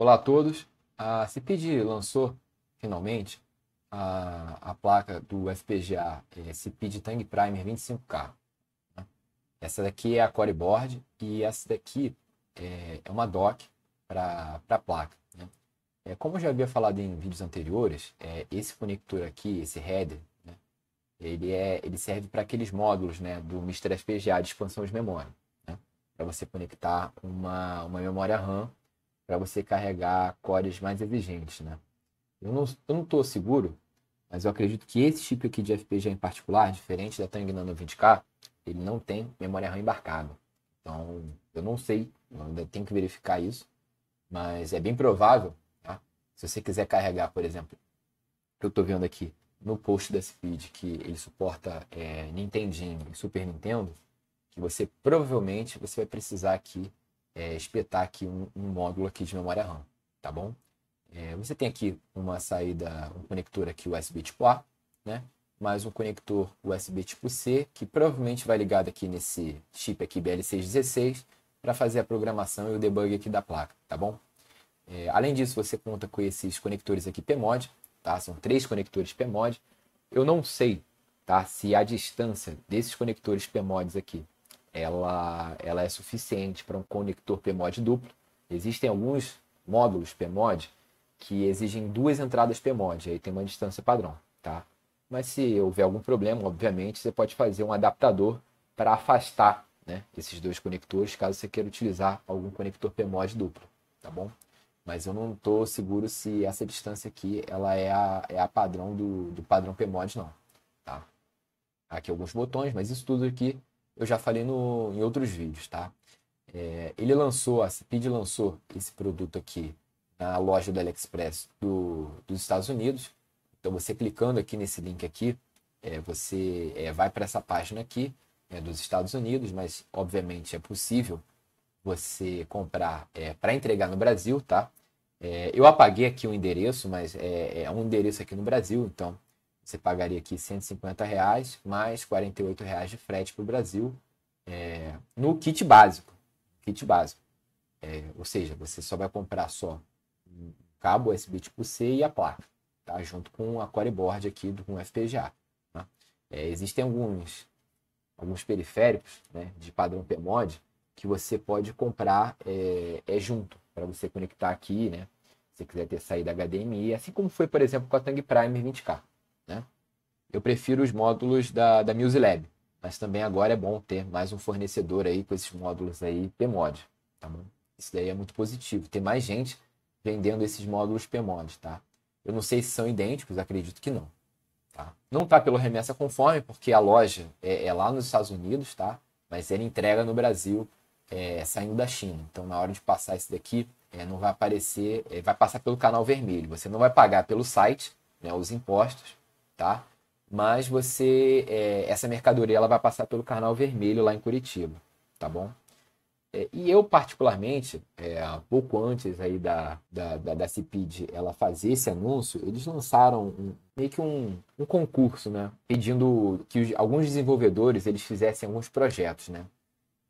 Olá a todos. A CPID lançou finalmente a, a placa do FPGA é, CPID Tang Primer 25K. Né? Essa daqui é a Core Board e essa daqui é, é uma dock para a placa. Né? É, como eu já havia falado em vídeos anteriores, é, esse conector aqui, esse header, né? ele, é, ele serve para aqueles módulos né, do Mr. FPGA de expansão de memória. Né? Para você conectar uma, uma memória RAM para você carregar cores mais exigentes, né? Eu não estou seguro, mas eu acredito que esse chip aqui de FPGA em particular, diferente da Tang Nano 20K, ele não tem memória RAM embarcada. Então, eu não sei, eu ainda tenho que verificar isso, mas é bem provável, tá? se você quiser carregar, por exemplo, que eu estou vendo aqui no post da Speed, que ele suporta é, Nintendinho e Super Nintendo, que você provavelmente você vai precisar aqui é, espetar aqui um, um, módulo aqui de memória RAM, tá bom? É, você tem aqui uma saída, um conector aqui USB tipo A, né? Mais um conector USB tipo C, que provavelmente vai ligado aqui nesse chip aqui BL616 para fazer a programação e o debug aqui da placa, tá bom? É, além disso, você conta com esses conectores aqui PMOD, tá? São três conectores PMOD. Eu não sei, tá? Se a distância desses conectores PMODs aqui ela, ela é suficiente para um conector PMOD duplo. Existem alguns módulos PMOD que exigem duas entradas PMOD, aí tem uma distância padrão, tá? Mas se houver algum problema, obviamente, você pode fazer um adaptador para afastar né, esses dois conectores, caso você queira utilizar algum conector PMOD duplo, tá bom? Mas eu não estou seguro se essa distância aqui ela é a, é a padrão do, do padrão PMOD, não, tá? Aqui alguns botões, mas isso tudo aqui eu já falei no, em outros vídeos, tá? É, ele lançou, a Speed lançou esse produto aqui na loja do AliExpress do, dos Estados Unidos. Então, você clicando aqui nesse link aqui, é, você é, vai para essa página aqui é, dos Estados Unidos, mas obviamente é possível você comprar é, para entregar no Brasil, tá? É, eu apaguei aqui o endereço, mas é, é um endereço aqui no Brasil, então você pagaria aqui 150 reais mais 48 reais de frete para o Brasil é, no kit básico. Kit básico. É, ou seja, você só vai comprar só um cabo USB tipo C e a placa, tá? junto com a core board aqui do, com FPGA. Tá? É, existem alguns, alguns periféricos né, de padrão PMOD que você pode comprar é, é junto para você conectar aqui, né? Se quiser ter saída HDMI, assim como foi, por exemplo, com a Tang Primer 20K. Eu prefiro os módulos da, da mas também agora é bom ter mais um fornecedor aí com esses módulos aí PMOD, tá bom? Isso daí é muito positivo, ter mais gente vendendo esses módulos PMOD, tá? Eu não sei se são idênticos, acredito que não. Tá? Não tá pelo remessa conforme, porque a loja é, é lá nos Estados Unidos, tá? Mas ele entrega no Brasil é, saindo da China. Então, na hora de passar esse daqui, é, não vai aparecer, é, vai passar pelo canal vermelho. Você não vai pagar pelo site, né, os impostos, tá? Mas você, é, essa mercadoria ela vai passar pelo canal vermelho lá em Curitiba, tá bom? É, e eu, particularmente, é, pouco antes aí da, da, da, da Cipid ela fazer esse anúncio, eles lançaram um, meio que um, um concurso, né? Pedindo que os, alguns desenvolvedores eles fizessem alguns projetos, né?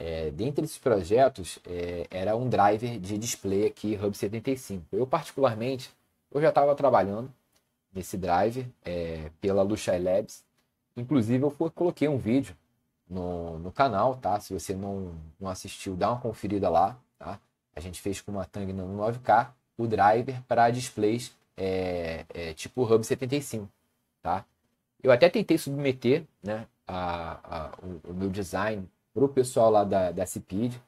É, dentre esses projetos, é, era um driver de display aqui, Hub 75. Eu, particularmente, eu já estava trabalhando nesse driver é, pela Luxai Labs. Inclusive, eu coloquei um vídeo no, no canal, tá? Se você não, não assistiu, dá uma conferida lá, tá? A gente fez com uma Tang Nano 9K o driver para displays é, é, tipo Hub 75, tá? Eu até tentei submeter né, a, a o, o, meu design para o pessoal lá da, da Cipid,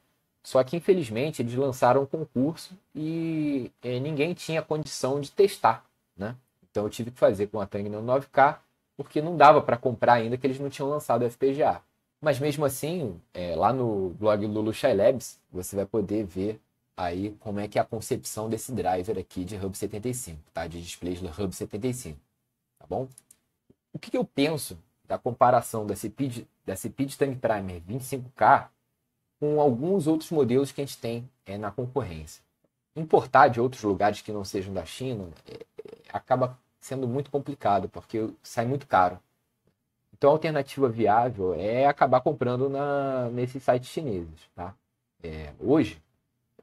só que infelizmente eles lançaram um concurso e é, ninguém tinha condição de testar, né? Então eu tive que fazer com a Tang no 9K, porque não dava para comprar ainda que eles não tinham lançado o FPGA. Mas mesmo assim, é, lá no blog do Luxai Labs, você vai poder ver aí como é que é a concepção desse driver aqui de Hub 75, tá? De displays do Hub 75, tá bom? O que, que eu penso da comparação da CPID, da CPID Tang Primer 25K com alguns outros modelos que a gente tem é, na concorrência? Importar de outros lugares que não sejam da China é, acaba sendo muito complicado, porque sai muito caro. Então a alternativa viável é acabar comprando na, nesses sites chineses. Tá? É, hoje,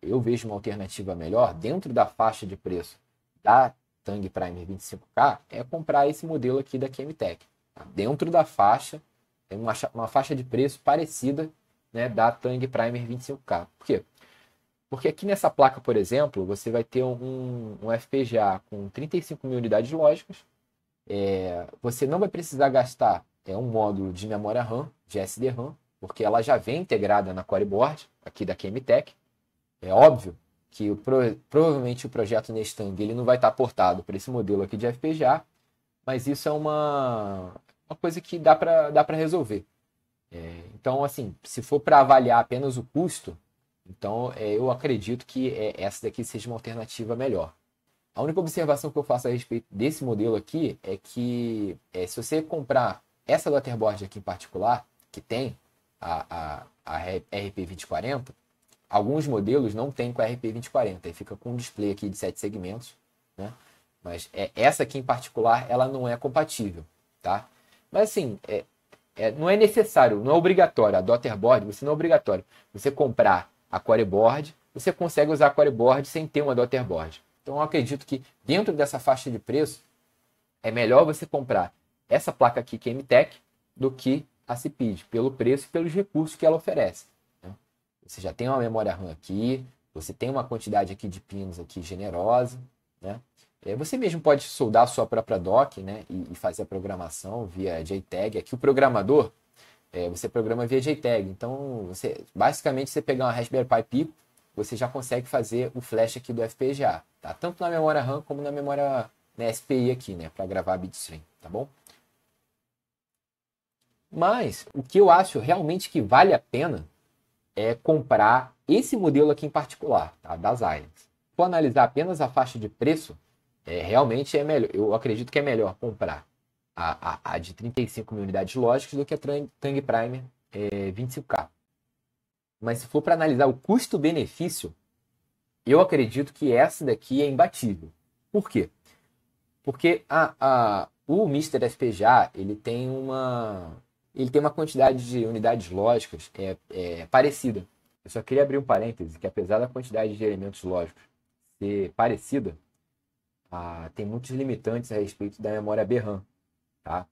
eu vejo uma alternativa melhor dentro da faixa de preço da Tang Primer 25K é comprar esse modelo aqui da Chemitech. Tá? Dentro da faixa, tem uma, uma faixa de preço parecida né, da Tang Primer 25K. Por quê? Porque aqui nessa placa, por exemplo, você vai ter um, um FPGA com 35 mil unidades lógicas. É, você não vai precisar gastar é, um módulo de memória RAM, de SD-RAM, porque ela já vem integrada na Core Board, aqui da Chemitech. É óbvio que o, provavelmente o projeto Nestang ele não vai estar portado para esse modelo aqui de FPGA, mas isso é uma, uma coisa que dá para dá resolver. É, então, assim, se for para avaliar apenas o custo, então é, eu acredito que é, essa daqui seja uma alternativa melhor. A única observação que eu faço a respeito desse modelo aqui é que é, se você comprar essa Letterboard aqui em particular, que tem a, a, a RP2040, alguns modelos não tem com a RP2040 e fica com um display aqui de sete segmentos, né? Mas é, essa aqui em particular, ela não é compatível, tá? Mas assim, é, é, não é necessário, não é obrigatório. A Dotterboard, você não é obrigatório. Você comprar a Coreboard, você consegue usar a Coreboard sem ter uma Dotterboard. Então eu acredito que dentro dessa faixa de preço, é melhor você comprar essa placa aqui, que é MTech, do que a Cipid, pelo preço e pelos recursos que ela oferece. Né? Você já tem uma memória RAM aqui, você tem uma quantidade aqui de pinos aqui generosa, né? É, você mesmo pode soldar a sua própria dock né, e, fazer a programação via JTAG. Aqui o programador, é, você programa via JTAG. Então, você, basicamente, você pegar uma Raspberry Pi Pico, você já consegue fazer o flash aqui do FPGA. Tá? Tanto na memória RAM como na memória na SPI aqui, né, para gravar bitstream, tá bom? Mas o que eu acho realmente que vale a pena é comprar esse modelo aqui em particular, tá? da Xilinx. For analisar apenas a faixa de preço, é, realmente é melhor. Eu acredito que é melhor comprar a, a, a de 35 mil unidades lógicas do que a Tang Primer é, 25K. Mas se for para analisar o custo-benefício, eu acredito que essa daqui é imbatível. Por quê? Porque a, a, o Mr. FPGA ele tem uma ele tem uma quantidade de unidades lógicas é, é, parecida. Eu só queria abrir um parêntese que apesar da quantidade de elementos lógicos ser parecida, tem muitos limitantes a respeito da memória BRAM, tá?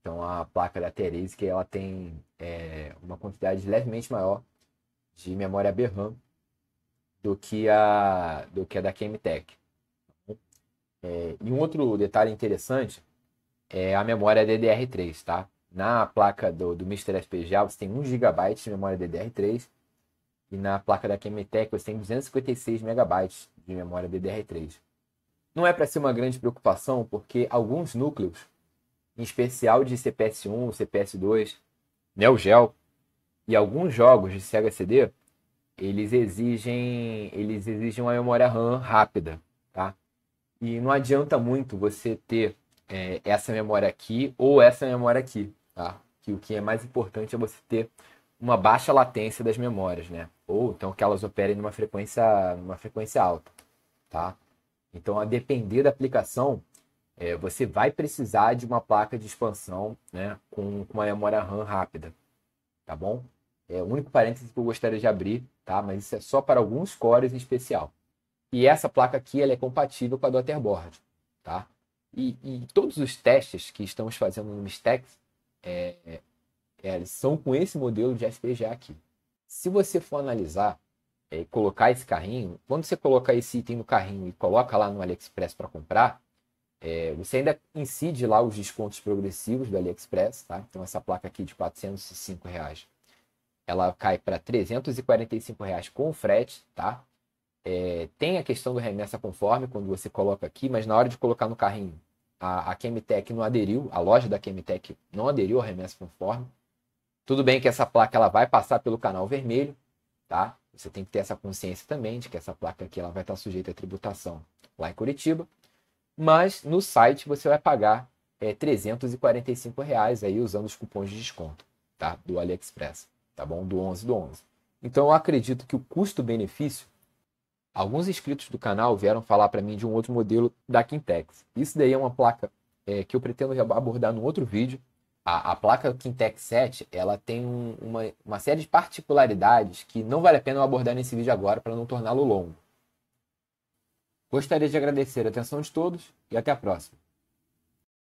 Então a placa da Therese que ela tem é, uma quantidade levemente maior de memória BRAM do que a do que a da Chemitech. É, e um outro detalhe interessante é a memória DDR3, tá? Na placa do, do Mr. FPGA você tem 1 GB de memória DDR3 e na placa da Chemitech você tem 256 MB de memória DDR3. Não é para ser uma grande preocupação, porque alguns núcleos, em especial de CPS1, CPS2, Neo Geo e alguns jogos de Sega CD, eles exigem, eles exigem uma memória RAM rápida, tá? E não adianta muito você ter é, essa memória aqui ou essa memória aqui, tá? Que o que é mais importante é você ter uma baixa latência das memórias, né? Ou então que elas operem numa frequência, numa frequência alta, tá? Então, a depender da aplicação, é, você vai precisar de uma placa de expansão né, com, com uma memória RAM rápida, tá bom? É o único parênteses que eu gostaria de abrir, tá? Mas isso é só para alguns cores em especial. E essa placa aqui ela é compatível com a Dotterboard, tá? E, e todos os testes que estamos fazendo no Mistex é, é, é, são com esse modelo de FPGA aqui. Se você for analisar é, colocar esse carrinho, quando você coloca esse item no carrinho e coloca lá no AliExpress para comprar, é, você ainda incide lá os descontos progressivos do AliExpress, tá? Então essa placa aqui de 405 reais, ela cai para 345 reais com frete, tá? É, tem a questão do remessa conforme quando você coloca aqui, mas na hora de colocar no carrinho, a, a não aderiu, a loja da Chemitech não aderiu ao remessa conforme. Tudo bem que essa placa ela vai passar pelo canal vermelho, tá? Você tem que ter essa consciência também de que essa placa aqui ela vai estar sujeita à tributação lá em Curitiba. Mas no site você vai pagar é, 345 reais aí usando os cupons de desconto, tá? Do AliExpress, tá bom? Do 11 do 11. Então eu acredito que o custo-benefício Alguns inscritos do canal vieram falar para mim de um outro modelo da Quintex. Isso daí é uma placa é, que eu pretendo abordar no outro vídeo. A, a placa Quintex 7 ela tem um, uma, uma série de particularidades que não vale a pena eu abordar nesse vídeo agora para não torná-lo longo. Gostaria de agradecer a atenção de todos e até a próxima.